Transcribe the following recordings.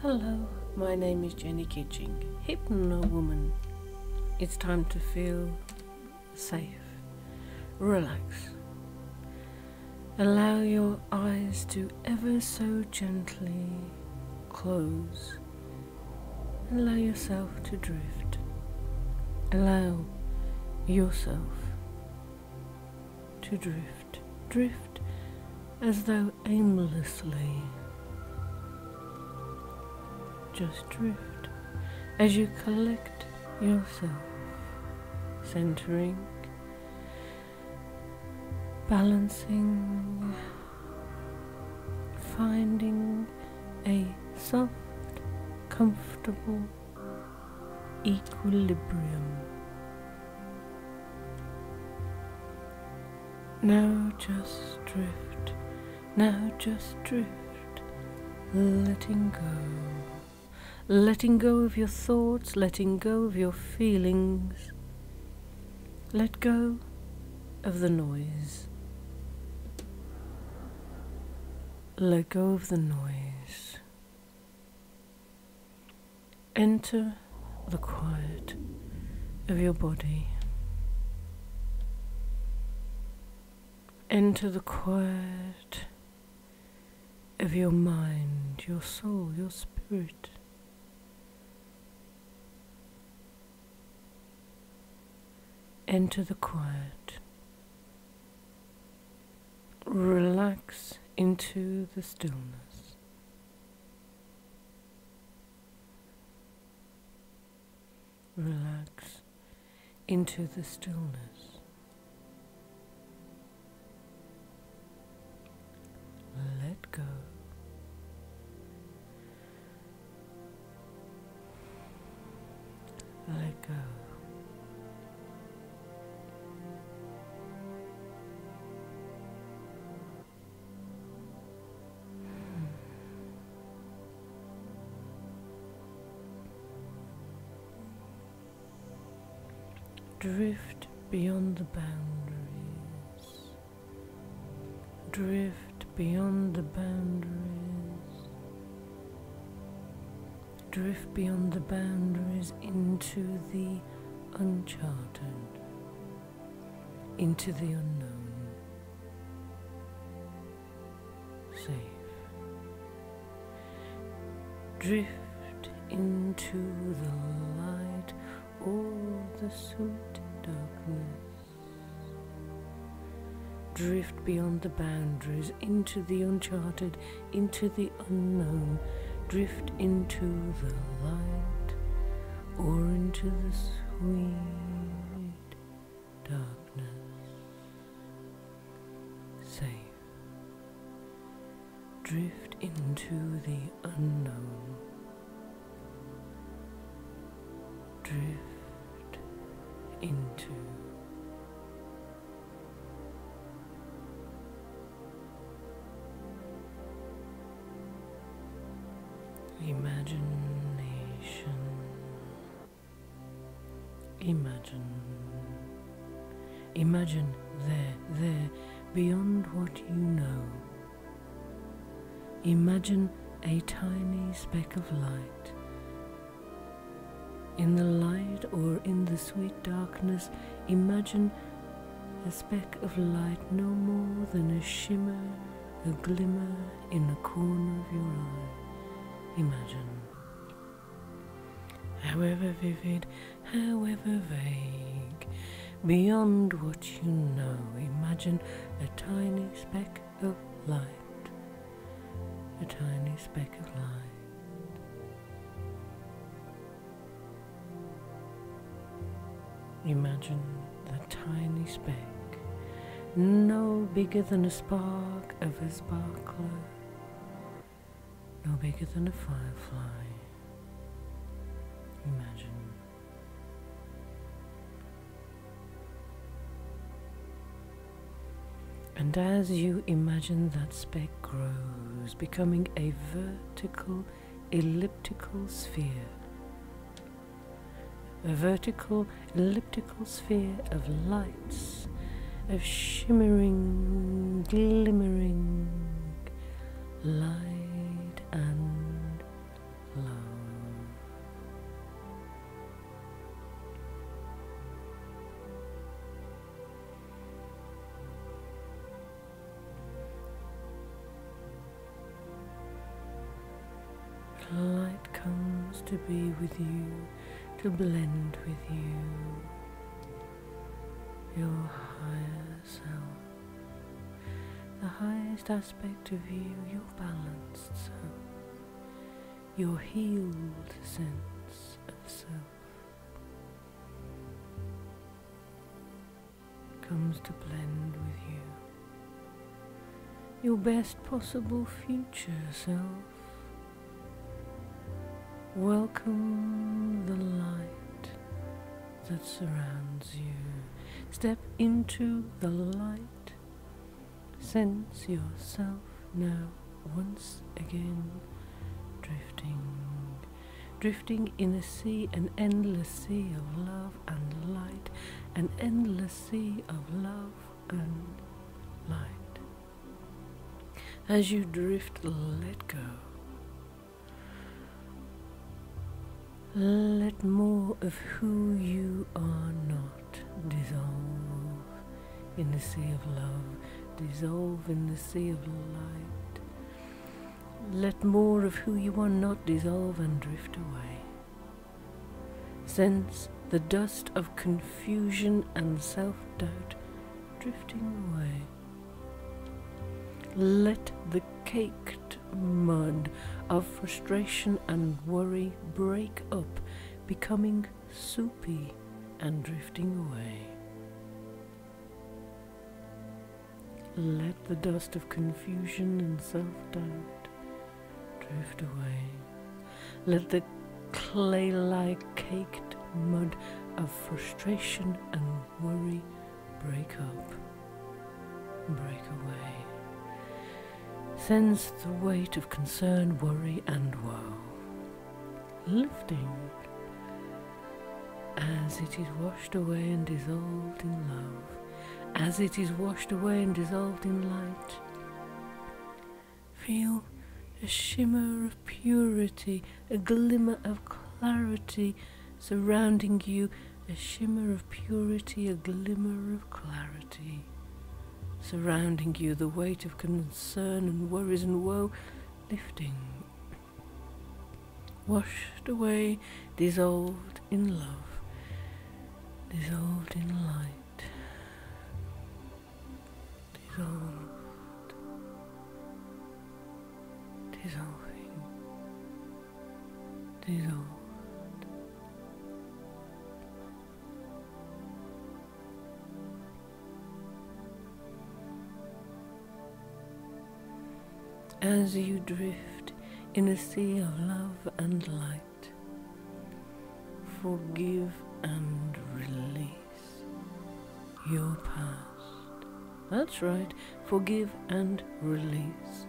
Hello, my name is Jennie Kitching, Hypnowoman. It's time to feel safe. Relax. Allow your eyes to ever so gently close. Allow yourself to drift. Allow yourself to drift. Drift as though aimlessly just drift as you collect yourself, centering, balancing, finding a soft, comfortable equilibrium. Now just drift, now just drift, letting go letting go of your thoughts, letting go of your feelings. Let go of the noise. Let go of the noise. Enter the quiet of your body. Enter the quiet of your mind, your soul, your spirit. Enter the quiet. Relax into the stillness. Relax into the stillness. Let go. Let go. Drift beyond the boundaries. Drift beyond the boundaries. Drift beyond the boundaries into the uncharted, into the unknown. Safe. Drift into the sweet darkness. Drift beyond the boundaries, into the uncharted, into the unknown. Drift into the light or into the sweet darkness. Safe. Drift into the unknown. Imagination. Imagine. Imagine there, there, beyond what you know. Imagine a tiny speck of light. In the light or in the sweet darkness, imagine a speck of light no more than a shimmer, a glimmer in the corner of your eye. Imagine. However vivid, however vague, beyond what you know, imagine a tiny speck of light. A tiny speck of light. Imagine the tiny speck, no bigger than a spark of a sparkler, no bigger than a firefly. Imagine. And as you imagine that speck grows, becoming a vertical, elliptical sphere, a vertical, elliptical sphere of lights, of shimmering, glimmering light be with you, to blend with you, your higher self, the highest aspect of you, your balanced self, your healed sense of self. comes to blend with you. Your best possible future self. Welcome the light that surrounds you. Step into the light. Sense yourself now once again drifting drifting in a sea, an endless sea of love and light, an endless sea of love and light. As you drift, let go. Let more of who you are not dissolve in the sea of love, dissolve in the sea of light. Let more of who you are not dissolve and drift away. Sense the dust of confusion and self doubt drifting away. Let the caked mud of frustration and worry break up, becoming soupy and drifting away. Let the dust of confusion and self doubt drift away. Let the clay like caked mud of frustration and worry break up, break away. Sense the weight of concern, worry, and woe. Lifting as it is washed away and dissolved in love, as it is washed away and dissolved in light. Feel a shimmer of purity, a glimmer of clarity surrounding you, a shimmer of purity, a glimmer of clarity surrounding you, the weight of concern and worries and woe lifting, washed away, dissolved in love, dissolved in light, dissolved. dissolving, dissolved. As you drift in a sea of love and light, forgive and release your past. That's right, forgive and release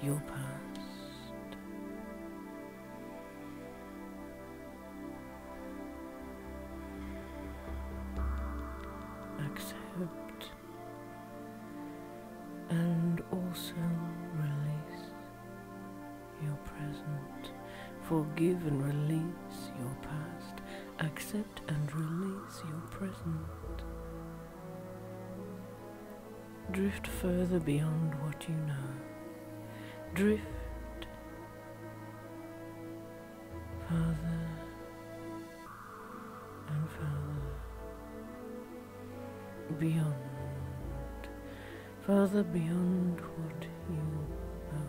your past. What you know. Drift further and further beyond further beyond what you know.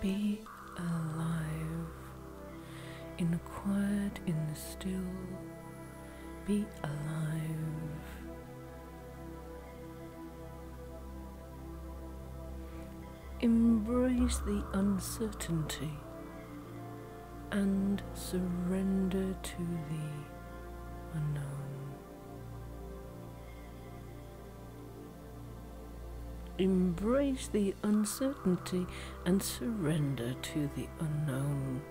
Be alive in the quiet, in the still. Be alive. Embrace the uncertainty and surrender to the unknown. Embrace the uncertainty and surrender to the unknown.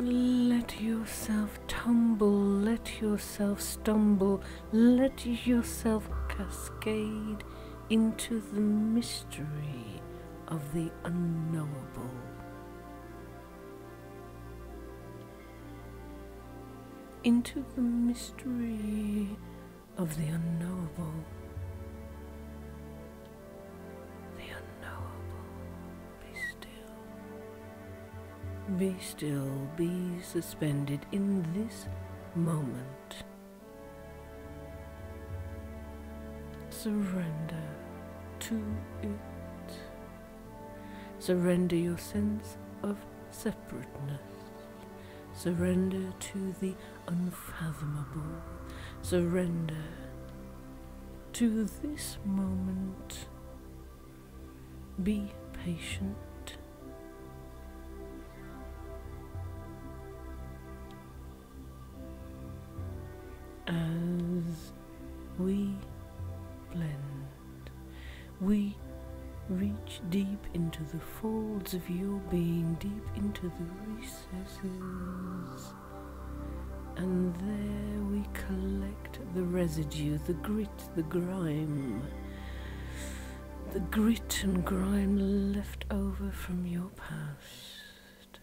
Let yourself tumble, let yourself stumble, let yourself cascade into the mystery of the unknowable. Into the mystery of the unknowable. The unknowable. Be still. Be still. Be suspended in this moment. Surrender to it. Surrender your sense of separateness. Surrender to the unfathomable. Surrender to this moment. Be patient. Of your being, deep into the recesses. And there we collect the residue, the grit, the grime. The grit and grime left over from your past.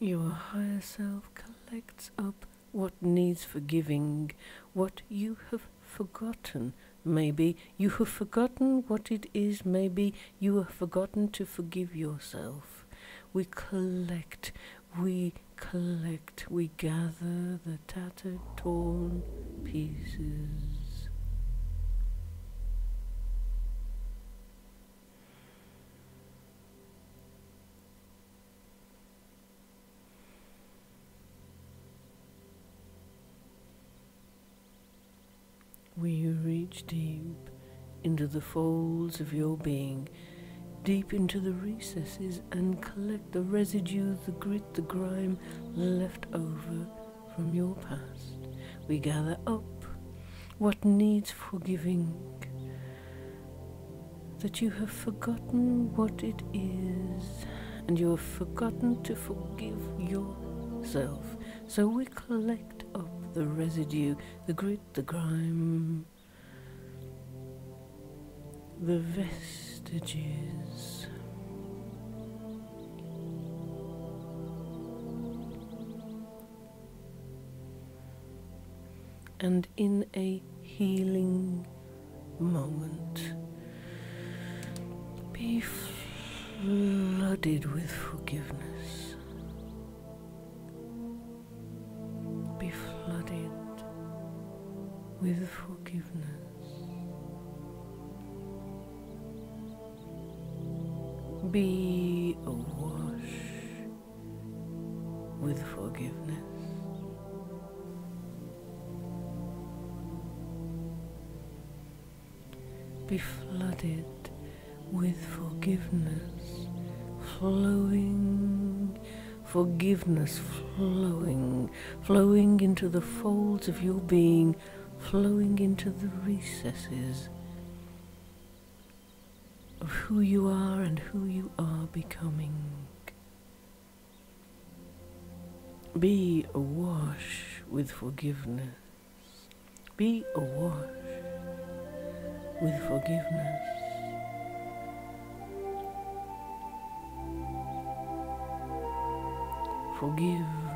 Your higher self collects up what needs forgiving, what you have forgotten. Maybe you have forgotten what it is, maybe you have forgotten to forgive yourself. We collect, we collect, we gather the tattered, torn pieces. We reach deep into the folds of your being deep into the recesses and collect the residue, the grit, the grime left over from your past. We gather up what needs forgiving, that you have forgotten what it is, and you have forgotten to forgive yourself. So we collect up the residue, the grit, the grime, the vestiges. And in a healing moment, be flooded with forgiveness. Be flooded with forgiveness. Be awash with forgiveness. Be flooded with forgiveness, flowing, forgiveness flowing, flowing into the folds of your being, flowing into the recesses of who you are and who you are becoming. Be awash with forgiveness. Be awash with forgiveness. Forgive.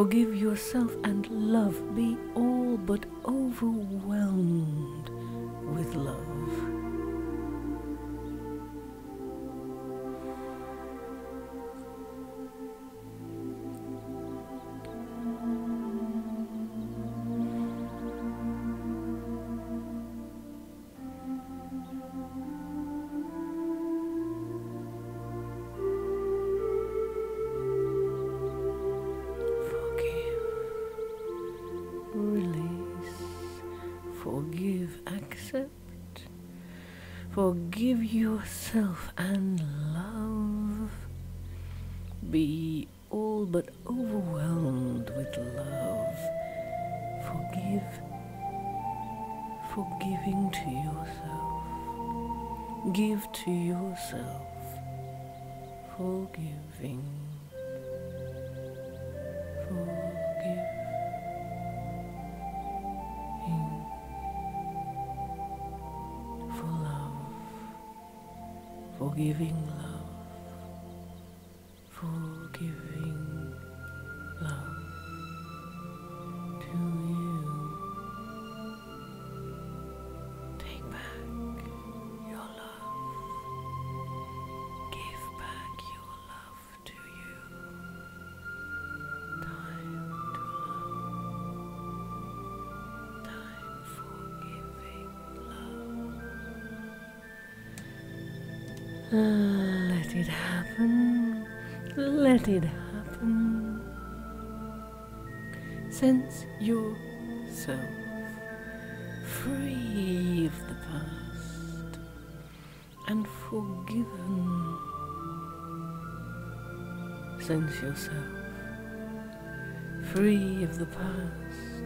Forgive yourself and love. Be all but overwhelmed with love. Yourself and love. Be all but overwhelmed with love. Forgive, forgiving to yourself. Give to yourself, forgiving. Forgiving love let it happen. Let it happen. Sense yourself free of the past and forgiven. Sense yourself free of the past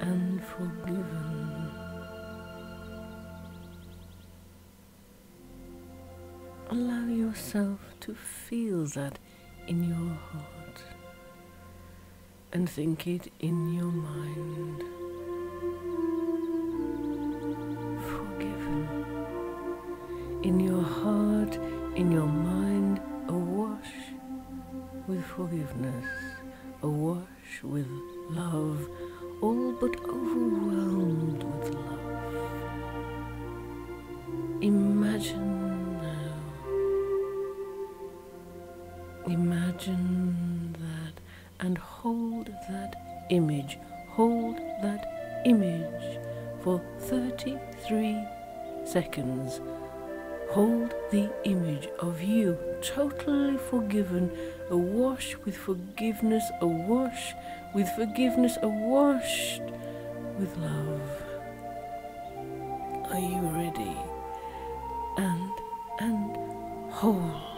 and forgiven. Yourself to feel that in your heart and think it in your mind. Forgiven. In your heart, in your mind, awash with forgiveness, awash with love, all but overwhelmed with love. Imagine 33 seconds. Hold the image of you totally forgiven, awash with forgiveness, awash with forgiveness, awash with love. Are you ready? And, and hold.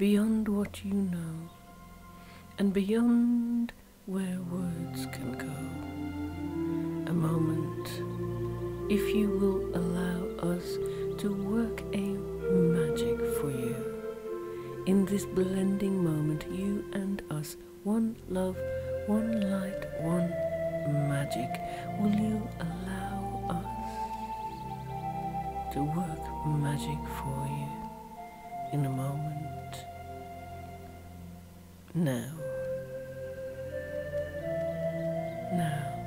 Beyond what you know, and beyond where words can go. A moment if you will allow us to work a magic for you. In this blending moment, you and us, one love, one light, one magic. Will you allow us to work magic for you in a moment? Now. Now.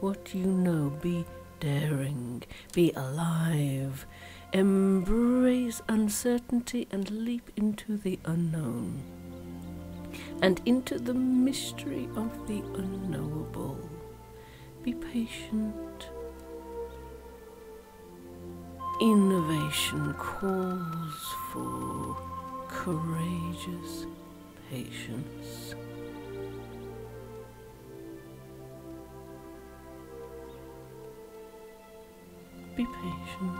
What you know. Be daring. Be alive. Embrace uncertainty and leap into the unknown. and into the mystery of the unknowable. Be patient. Innovation calls for courageous patience. Be patient.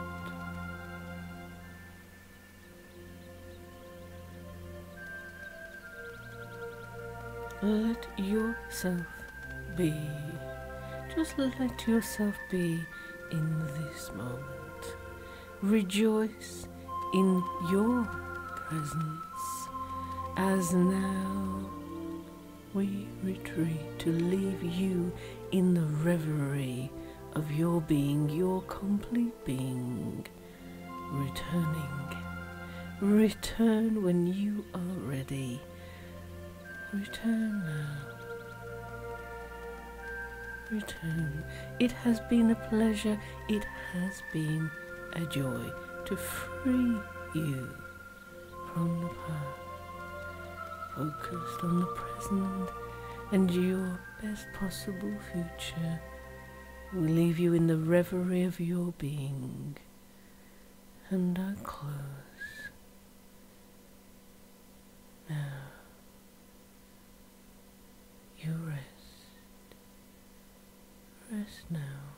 Let yourself be. Just let yourself be in this moment. Rejoice in your presence as now we retreat to leave you in the reverie of your being, your complete being, returning. Return when you are ready. Return now. Return. It has been a pleasure, it has been a joy to free you from the past, focused on the present and your best possible future. We leave you in the reverie of your being and I close. Now you rest. Rest now.